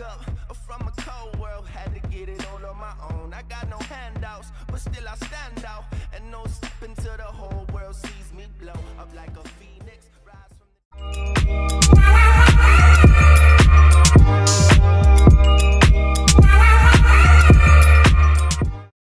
up from a cold world, had to get it all on my own. I got